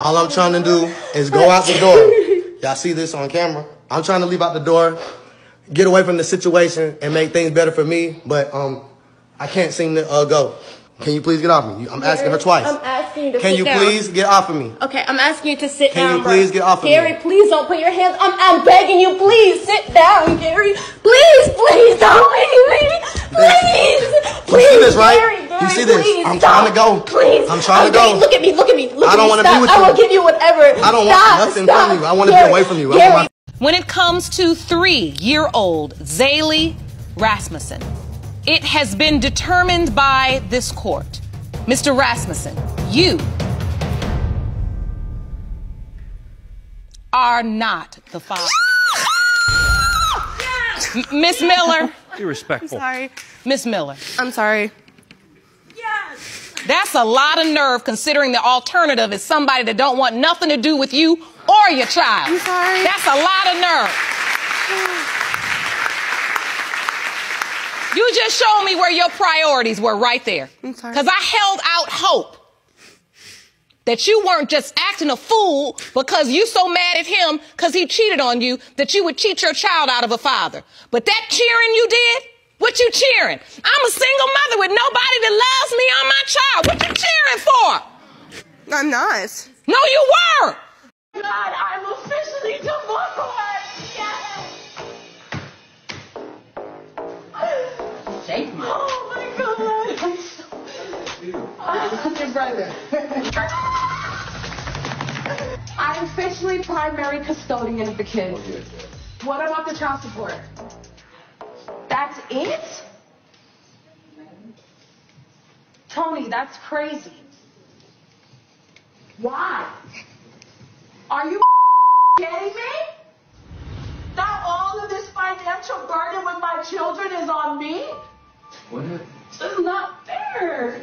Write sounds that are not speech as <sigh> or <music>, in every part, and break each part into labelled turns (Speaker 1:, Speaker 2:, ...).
Speaker 1: All I'm trying to do is go out the door. Y'all see this on camera? I'm trying to leave out the door, get away from the situation, and make things better for me. But um, I can't seem to uh, go. Can you please get off me? I'm asking her twice.
Speaker 2: I'm asking you to
Speaker 1: Can
Speaker 2: sit
Speaker 1: you
Speaker 2: down.
Speaker 1: please get off of me?
Speaker 2: Okay, I'm asking you to sit
Speaker 1: Can
Speaker 2: down.
Speaker 1: Can you
Speaker 2: bro.
Speaker 1: please get off of me?
Speaker 2: Gary, please don't put your hands. I'm, I'm begging you, please sit down, Gary. Please, please don't leave me. Please, please.
Speaker 1: see this, right?
Speaker 2: Gary,
Speaker 1: You see this?
Speaker 2: please,
Speaker 1: I'm
Speaker 2: stop.
Speaker 1: trying to go.
Speaker 2: Please,
Speaker 1: I'm trying to
Speaker 2: Okay,
Speaker 1: go.
Speaker 2: Look at me, look at me, look
Speaker 1: I don't wanna be
Speaker 2: Stop.
Speaker 1: with
Speaker 2: I will give you whatever.
Speaker 1: I don't want nothing
Speaker 2: stop.
Speaker 1: from you. I wanna be away from you.
Speaker 2: Gary,
Speaker 1: want
Speaker 3: When it comes to three year old Zaylee Rasmussen, it has been determined by this court. Mr. Rasmussen, you are not the father. <laughs> Miss Miller,
Speaker 4: Be respectful.
Speaker 2: Sorry.
Speaker 3: Miss Miller,
Speaker 2: I'm sorry.
Speaker 3: That's a lot of nerve considering the alternative is somebody that don't want nothing to do with you or your child.
Speaker 2: I'm sorry.
Speaker 3: That's a lot of nerve. You just showed me where your priorities were right there.
Speaker 2: I'm sorry.
Speaker 3: Because I held out hope that you weren't just acting a fool because you so mad at him because he cheated on you that you would cheat your child out of a father. But that cheering you did, what you cheering? I'm a single mother with nobody that loves me or my child. What you cheering for?
Speaker 2: I'm not.
Speaker 3: No, you were.
Speaker 2: God, I'm officially divorced. Yes.
Speaker 5: Shake me.
Speaker 2: Oh my God. I'm so.
Speaker 5: I'm officially primary custodian of the kids. What about the child support? That's it? Tony, that's crazy. Why? Are you <laughs> kidding me? Now all of this financial burden with my children is on me? This is not fair.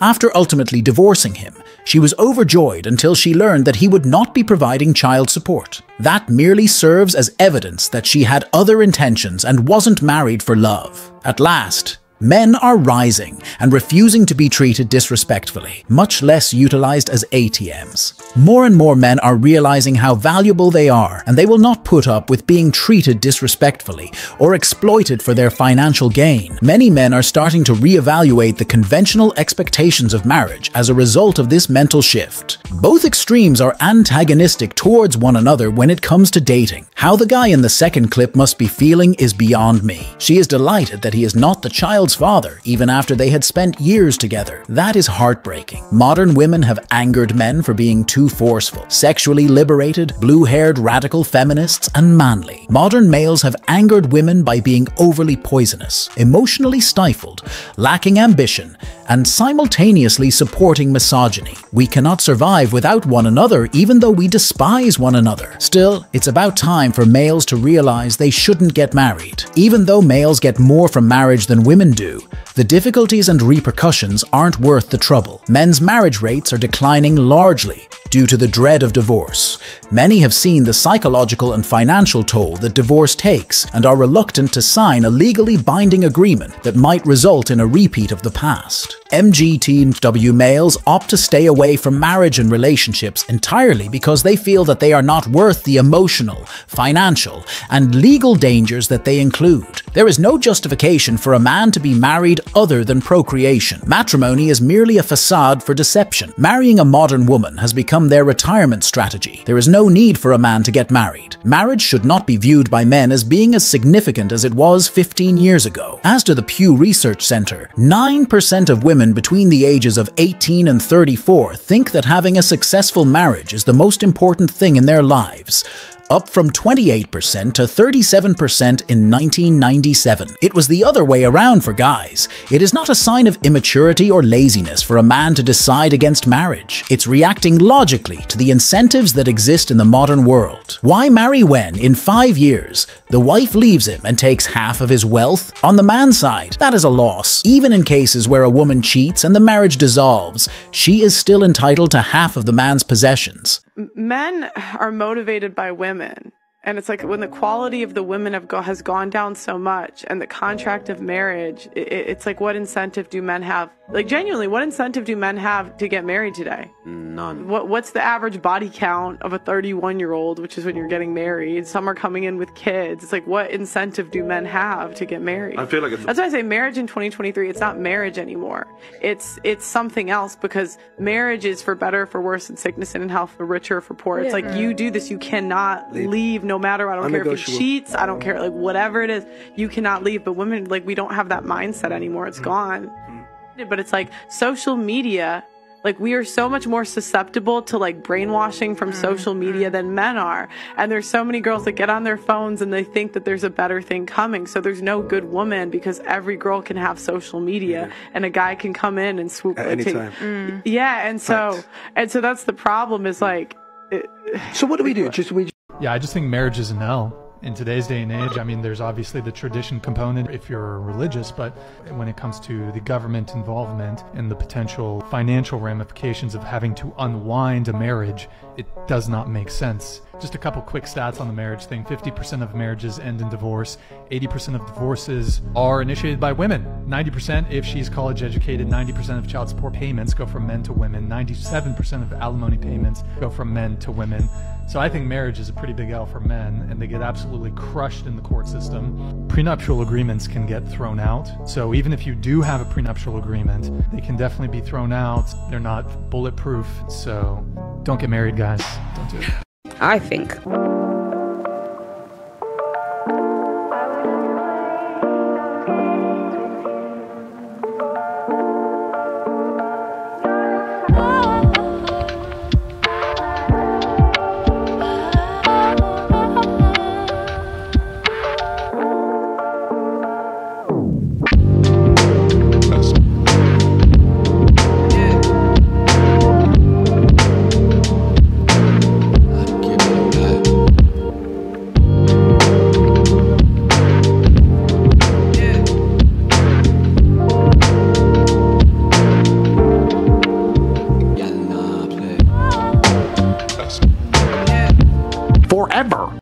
Speaker 6: After ultimately divorcing him, she was overjoyed until she learned that he would not be providing child support. That merely serves as evidence that she had other intentions and wasn't married for love. At last, men are rising and refusing to be treated disrespectfully, much less utilized as ATMs. More and more men are realizing how valuable they are, and they will not put up with being treated disrespectfully or exploited for their financial gain. Many men are starting to reevaluate the conventional expectations of marriage as a result of this mental shift. Both extremes are antagonistic towards one another when it comes to dating. How the guy in the second clip must be feeling is beyond me. She is delighted that he is not the father, even after they had spent years together. That is heartbreaking. Modern women have angered men for being too forceful, sexually liberated, blue haired radical feminists, and manly. Modern males have angered women by being overly poisonous, emotionally stifled, lacking ambition, and simultaneously supporting misogyny. We cannot survive without one another even though we despise one another. Still, it's about time for males to realize they shouldn't get married. Even though males get more from marriage than women do, the difficulties and repercussions aren't worth the trouble. Men's marriage rates are declining largely due to the dread of divorce. Many have seen the psychological and financial toll that divorce takes and are reluctant to sign a legally binding agreement that might result in a repeat of the past. MGTW males opt to stay away from marriage and relationships entirely because they feel that they are not worth the emotional, financial, and legal dangers that they include. There is no justification for a man to be married other than procreation. Matrimony is merely a facade for deception. Marrying a modern woman has become their retirement strategy. There is no need for a man to get married. Marriage should not be viewed by men as being as significant as it was 15 years ago. As to the Pew Research Center, 9% of women between the ages of 18 and 34 think that having a successful marriage is the most important thing in their lives up from 28% to 37% in 1997. It was the other way around for guys. It is not a sign of immaturity or laziness for a man to decide against marriage. It's reacting logically to the incentives that exist in the modern world. Why marry when, in five years, the wife leaves him and takes half of his wealth? On the man's side, that is a loss. Even in cases where a woman cheats and the marriage dissolves, she is still entitled to half of the man's possessions.
Speaker 7: Men are motivated by women
Speaker 4: And it's like when the quality of the women have go, has gone down so much and the contract of marriage, it, it's like what incentive do men have? Like genuinely, what incentive do men have to get married today?
Speaker 7: None.
Speaker 4: What what's the average body count of a 31 year old, which is when you're getting married? Some are coming in with kids. It's like what incentive do men have to get married?
Speaker 7: I feel like it's-
Speaker 4: that's why I say marriage in 2023. It's not marriage anymore. It's it's something else because marriage is for better, for worse, in sickness and in health, for richer, for poor. It's
Speaker 2: Yeah.
Speaker 4: like you do this, you cannot leave. No matter. I don't care if he cheats. I don't care like whatever it is. You cannot leave. But women like we don't have that mindset anymore. It's mm-hmm. gone mm-hmm. but it's like social media like we are so much more susceptible to like brainwashing from mm-hmm. social media than men are and there's so many girls that get on their phones and they think that there's a better thing coming so there's no good woman because every girl can have social media and a guy can come in and swoop
Speaker 7: At
Speaker 4: like,
Speaker 7: any
Speaker 4: take-
Speaker 7: time. Mm.
Speaker 4: yeah and so
Speaker 7: Facts.
Speaker 4: and so that's the problem is like it,
Speaker 7: So what do we do? <laughs> Just we
Speaker 8: Yeah, I just think marriage is an L. In today's day and age, I mean, there's obviously the tradition component if you're religious, but when it comes to the government involvement and the potential financial ramifications of having to unwind a marriage, it does not make sense. Just a couple quick stats on the marriage thing 50% of marriages end in divorce, 80% of divorces are initiated by women, 90% if she's college educated, 90% of child support payments go from men to women, 97% of alimony payments go from men to women. So I think marriage is a pretty big L for men, and they get absolutely crushed in the court system. Prenuptial agreements can get thrown out. So even if you do have a prenuptial agreement, they can definitely be thrown out. They're not bulletproof. So don't get married, guys. Don't do it.
Speaker 9: I think.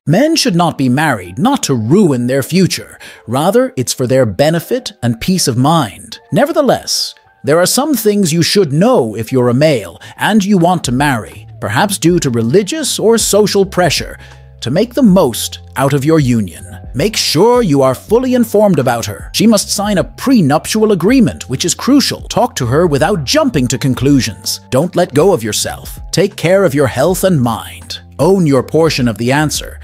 Speaker 6: Men should not be married, not to ruin their future. Rather, it's for their benefit and peace of mind. Nevertheless, there are some things you should know if you're a male and you want to marry, perhaps due to religious or social pressure, to make the most out of your union. Make sure you are fully informed about her. She must sign a prenuptial agreement, which is crucial. Talk to her without jumping to conclusions. Don't let go of yourself. Take care of your health and mind. Own your portion of the answer.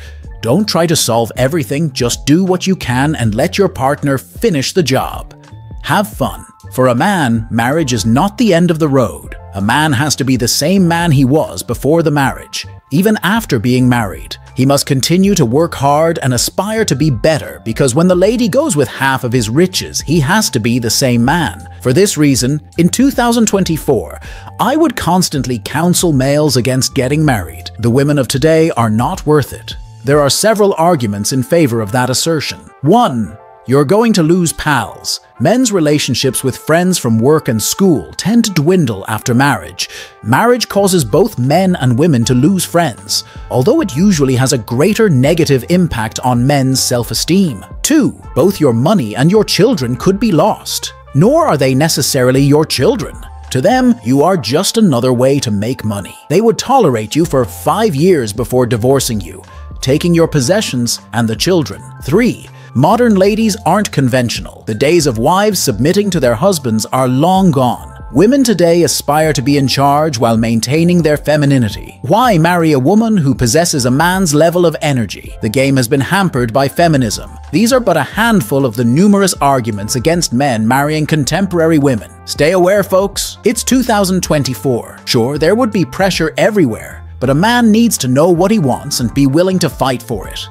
Speaker 6: Don't try to solve everything, just do what you can and let your partner finish the job. Have fun. For a man, marriage is not the end of the road. A man has to be the same man he was before the marriage, even after being married. He must continue to work hard and aspire to be better because when the lady goes with half of his riches, he has to be the same man. For this reason, in 2024, I would constantly counsel males against getting married. The women of today are not worth it. There are several arguments in favor of that assertion. 1. You're going to lose pals. Men's relationships with friends from work and school tend to dwindle after marriage. Marriage causes both men and women to lose friends, although it usually has a greater negative impact on men's self esteem. 2. Both your money and your children could be lost. Nor are they necessarily your children. To them, you are just another way to make money. They would tolerate you for five years before divorcing you, taking your possessions and the children. 3. Modern ladies aren't conventional. The days of wives submitting to their husbands are long gone. Women today aspire to be in charge while maintaining their femininity. Why marry a woman who possesses a man's level of energy? The game has been hampered by feminism. These are but a handful of the numerous arguments against men marrying contemporary women. Stay aware, folks. It's 2024. Sure, there would be pressure everywhere, but a man needs to know what he wants and be willing to fight for it.